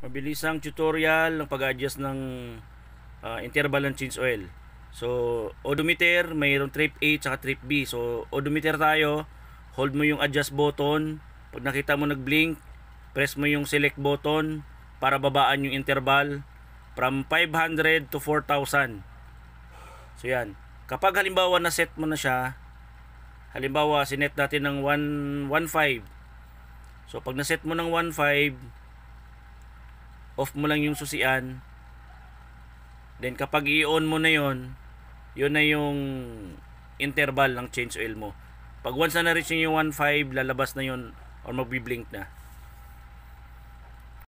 Mabilisang tutorial ng pag-adjust ng ah, interval ng change oil. So, odometer, mayroong trip A at trip B. So, odometer tayo, hold mo yung adjust button. Pag nakita mo nag-blink, press mo yung select button para babaan yung interval from 500 to 4,000. So, yan. Kapag halimbawa na set mo na siya, halimbawa sinet natin ng 1.15. So, pag na-set mo ng 1.5, off mo lang yung susian. Then kapag i-on mo na yon, yun na yung interval ng change oil mo. Pag once na na-reach yung 1.5, lalabas na yun or magbi-blink na.